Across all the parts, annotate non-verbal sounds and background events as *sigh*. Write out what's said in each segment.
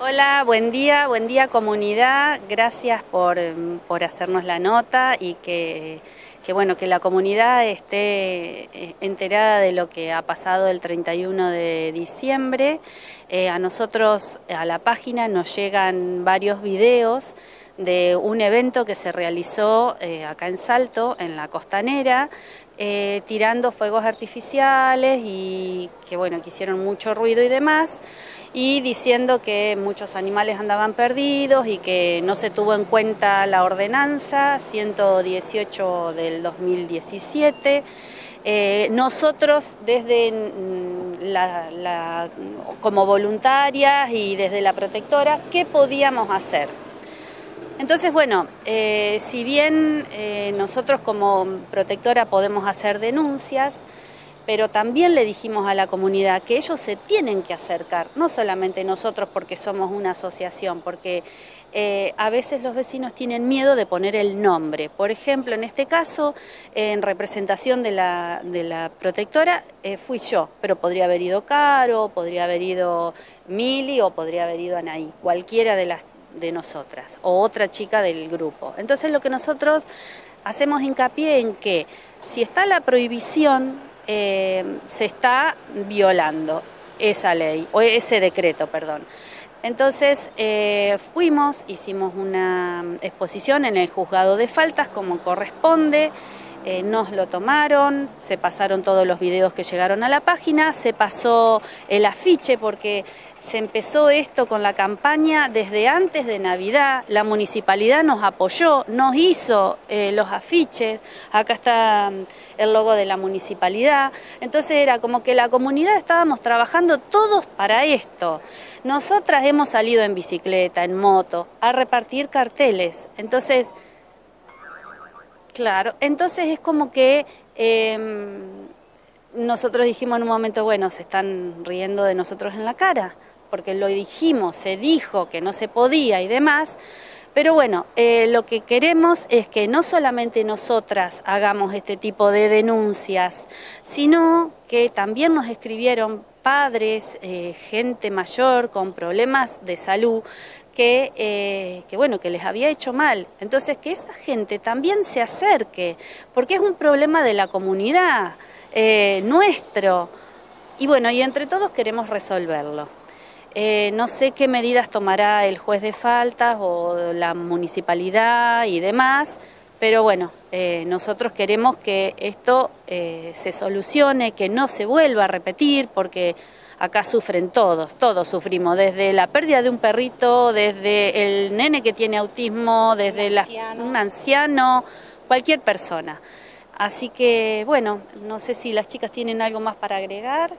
Hola, buen día, buen día comunidad. Gracias por, por hacernos la nota y que, que, bueno, que la comunidad esté eh, enterada de lo que ha pasado el 31 de diciembre. Eh, a nosotros, a la página, nos llegan varios videos de un evento que se realizó eh, acá en Salto, en la costanera, eh, tirando fuegos artificiales y que bueno, que hicieron mucho ruido y demás, y diciendo que muchos animales andaban perdidos y que no se tuvo en cuenta la ordenanza 118 del 2017. Eh, nosotros desde la, como voluntarias y desde la protectora, ¿qué podíamos hacer? Entonces, bueno, eh, si bien eh, nosotros como protectora podemos hacer denuncias, pero también le dijimos a la comunidad que ellos se tienen que acercar, no solamente nosotros porque somos una asociación, porque eh, a veces los vecinos tienen miedo de poner el nombre. Por ejemplo, en este caso, en representación de la, de la protectora, fui yo, pero podría haber ido Caro, podría haber ido Mili o podría haber ido Anaí, cualquiera de las de nosotras o otra chica del grupo. Entonces lo que nosotros hacemos hincapié en que si está la prohibición, eh, se está violando esa ley, o ese decreto, perdón. Entonces eh, fuimos, hicimos una exposición en el juzgado de faltas como corresponde, eh, nos lo tomaron, se pasaron todos los videos que llegaron a la página, se pasó el afiche porque se empezó esto con la campaña desde antes de Navidad, la municipalidad nos apoyó, nos hizo eh, los afiches, acá está mm, el logo de la municipalidad, entonces era como que la comunidad estábamos trabajando todos para esto. Nosotras hemos salido en bicicleta, en moto, a repartir carteles, entonces Claro, entonces es como que em, nosotros dijimos en un momento, bueno, se están riendo de nosotros en la cara, porque lo dijimos, se dijo que no se podía y demás, pero bueno, eh, lo que queremos es que no solamente nosotras hagamos este tipo de denuncias, sino que también nos escribieron padres, eh, gente mayor con problemas de salud eh, que, bueno, que les había hecho mal. Entonces, que esa gente también se acerque, porque es un problema de la comunidad, eh, nuestro. Y bueno, y entre todos queremos resolverlo. Eh, no sé qué medidas tomará el juez de faltas o la municipalidad y demás, pero bueno, nosotros queremos que esto se solucione, que no se vuelva a repetir, porque acá sufren todos, todos sufrimos, desde la pérdida de un perrito, desde el nene que tiene autismo, desde un anciano, cualquier persona. Así que, bueno, no sé si las chicas tienen algo más para agregar.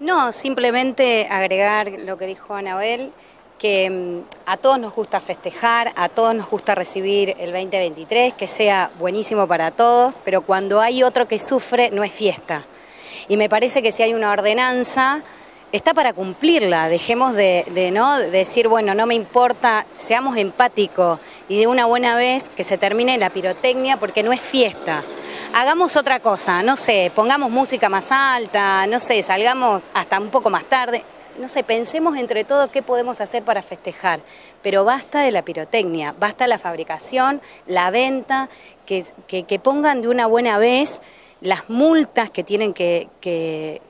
No, simplemente agregar lo que dijo Anabel, que mm, a todos nos gusta festejar, a todos nos gusta recibir el 2023, que sea buenísimo para todos, pero cuando hay otro que sufre no es fiesta. Y me parece que si hay una ordenanza está para cumplirla, dejemos de, ¿no? decir, bueno, no me importa, seamos empáticos y de una buena vez que se termine la pirotecnia porque no es fiesta. Hagamos otra cosa, no sé, pongamos música más alta, no sé, salgamos hasta un poco más tarde, no sé, pensemos entre todos qué podemos hacer para festejar, pero basta de la pirotecnia, basta la fabricación, la venta, que, pongan de una buena vez las multas que tienen que, que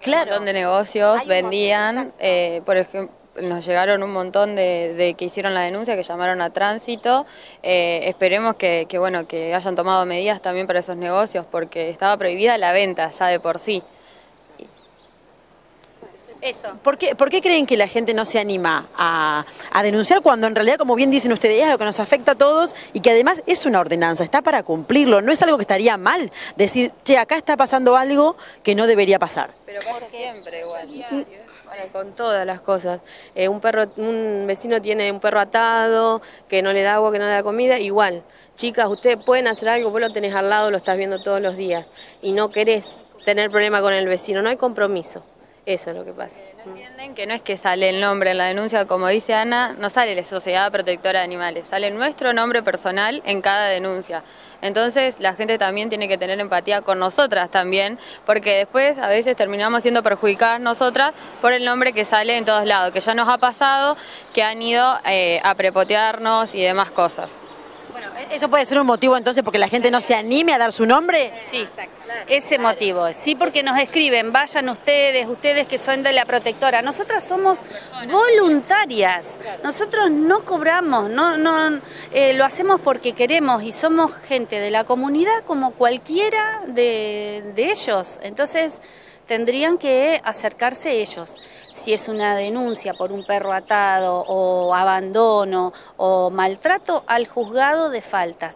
Claro. Un montón de negocios vendían, eh, por ejemplo, nos llegaron un montón de, que hicieron la denuncia, que llamaron a tránsito. Eh, esperemos que, bueno, que hayan tomado medidas también para esos negocios, porque estaba prohibida la venta ya de por sí. Eso. ¿Por qué, creen que la gente no se anima a, denunciar cuando en realidad, como bien dicen ustedes, es lo que nos afecta a todos y que además es una ordenanza, está para cumplirlo? No es algo que estaría mal decir, che, acá está pasando algo que no debería pasar. Pero por siempre igual. Bueno, con todas las cosas. Eh, un perro, un vecino tiene un perro atado, que no le da agua, que no le da comida, igual. Chicas, ustedes pueden hacer algo, vos lo tenés al lado, lo estás viendo todos los días y no querés tener problema con el vecino, no hay compromiso. Eso es lo que pasa. no entienden que no es que sale el nombre en la denuncia, como dice Ana, no sale la Sociedad Protectora de Animales, sale nuestro nombre personal en cada denuncia. Entonces la gente también tiene que tener empatía con nosotras también, porque después a veces terminamos siendo perjudicadas nosotras por el nombre que sale en todos lados, que ya nos ha pasado, que han ido eh, a prepotearnos y demás cosas. ¿Eso puede ser un motivo entonces porque la gente no se anime a dar su nombre? Sí, ese motivo. Sí, porque nos escriben, vayan ustedes, ustedes que son de la protectora. Nosotras somos voluntarias. Nosotros no cobramos, no, no, eh, lo hacemos porque queremos y somos gente de la comunidad como cualquiera de, de ellos. Entonces tendrían que acercarse ellos si es una denuncia por un perro atado o abandono o maltrato al juzgado de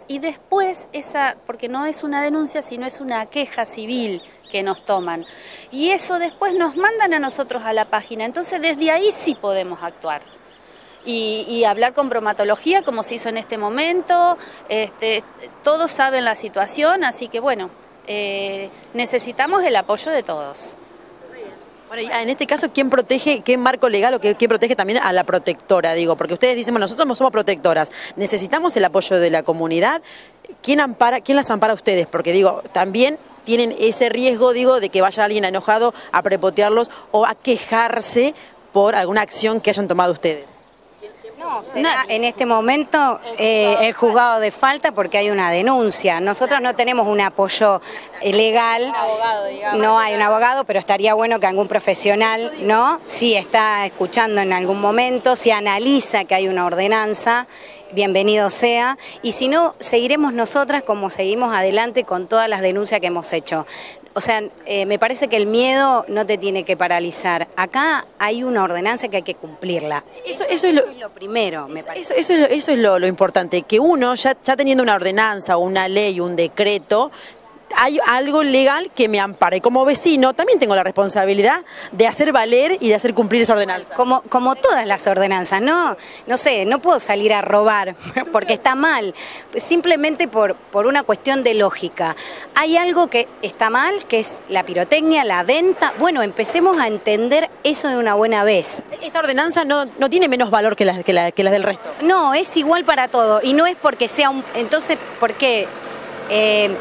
Y después esa, porque no es una denuncia, sino es una queja civil que nos toman. Y eso después nos mandan a nosotros a la página. Entonces desde ahí sí podemos actuar. Y, hablar con bromatología como se hizo en este momento. Este, todos saben la situación, así que bueno, eh, necesitamos el apoyo de todos. Bueno, en este caso, ¿quién protege, qué marco legal o quién protege también a la protectora? Digo, porque ustedes dicen, bueno, nosotros somos protectoras, necesitamos el apoyo de la comunidad. ¿Quién, ampara, quién las ampara a ustedes? Porque digo, también tienen ese riesgo, digo, de que vaya alguien enojado a prepotearlos o a quejarse por alguna acción que hayan tomado ustedes. No, en este momento eh, el juzgado de falta porque hay una denuncia. Nosotros no tenemos un apoyo eh, legal, no hay un abogado, pero estaría bueno que algún profesional, ¿no? Si está escuchando en algún momento, si analiza que hay una ordenanza, bienvenido sea. Y si no, seguiremos nosotras como seguimos adelante con todas las denuncias que hemos hecho. O sea, eh, me parece que el miedo no te tiene que paralizar. Acá hay una ordenanza que hay que cumplirla. Eso, es, lo, primero, me parece. Eso, es, lo, lo, importante, que uno, ya, ya teniendo una ordenanza, una ley, un decreto, hay algo legal que me ampare. Como vecino también tengo la responsabilidad de hacer valer y de hacer cumplir esa ordenanza. Como, como todas las ordenanzas, ¿no? No sé, no puedo salir a robar *laughs* porque está mal, simplemente por, por una cuestión de lógica. Hay algo que está mal, que es la pirotecnia, la venta. Bueno, empecemos a entender eso de una buena vez. Esta ordenanza no, no tiene menos valor que las, que, las del resto. No, es igual para todo. Y no es porque sea un... Entonces, ¿por qué? Eh,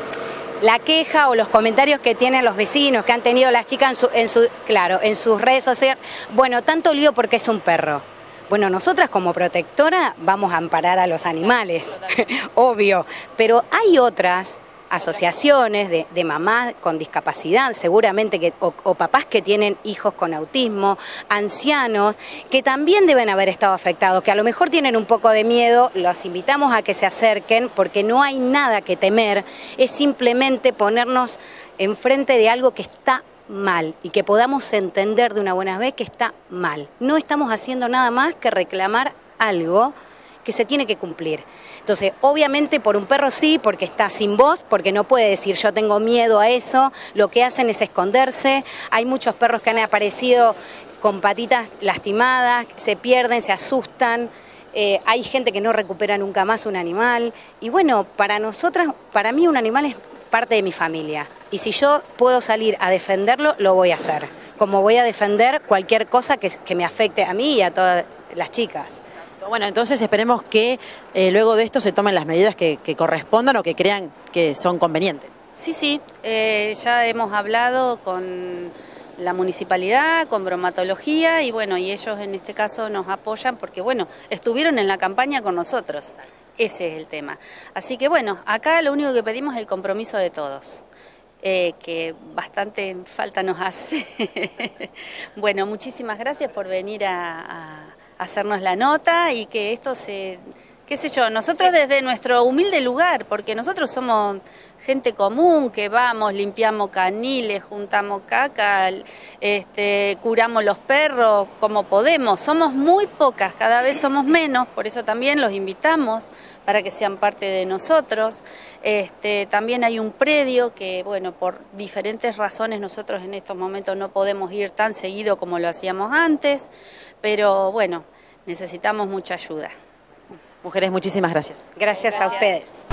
la queja o los comentarios que tienen los vecinos, que han tenido las chicas en su, claro, en sus redes sociales, bueno, tanto lío porque es un perro. Bueno, nosotras como protectora vamos a amparar a los animales, *laughs* obvio, pero hay otras asociaciones de, mamás con discapacidad, seguramente que, o, papás que tienen hijos con autismo, ancianos, que también deben haber estado afectados, que a lo mejor tienen un poco de miedo, los invitamos a que se acerquen porque no hay nada que temer, es simplemente ponernos enfrente de algo que está mal y que podamos entender de una buena vez que está mal. No estamos haciendo nada más que reclamar algo que se tiene que cumplir. Entonces, obviamente por un perro sí, porque está sin voz, porque no puede decir yo tengo miedo a eso, lo que hacen es esconderse. Hay muchos perros que han aparecido con patitas lastimadas, se pierden, se asustan. Eh, hay gente que no recupera nunca más un animal. Y bueno, para nosotras, para mí un animal es parte de mi familia. Y si yo puedo salir a defenderlo, lo voy a hacer. Como voy a defender cualquier cosa que, que me afecte a mí y a todas las chicas. Bueno, entonces esperemos que eh, luego de esto se tomen las medidas que, correspondan o que crean que son convenientes. Sí, sí, eh, ya hemos hablado con la municipalidad, con bromatología y bueno, y ellos en este caso nos apoyan porque bueno, estuvieron en la campaña con nosotros. Ese es el tema. Así que bueno, acá lo único que pedimos es el compromiso de todos. Eh, que bastante falta nos hace. *laughs* bueno, muchísimas gracias por venir a hacernos la nota y que esto se, qué sé yo, nosotros desde nuestro humilde lugar, porque nosotros somos gente común que vamos, limpiamos caniles, juntamos caca, este, curamos los perros como podemos. Somos muy pocas, cada vez somos menos, por eso también los invitamos para que sean parte de nosotros. Este, también hay un predio que, bueno, por diferentes razones nosotros en estos momentos no podemos ir tan seguido como lo hacíamos antes, pero bueno, necesitamos mucha ayuda. Mujeres, muchísimas gracias. Gracias, a ustedes.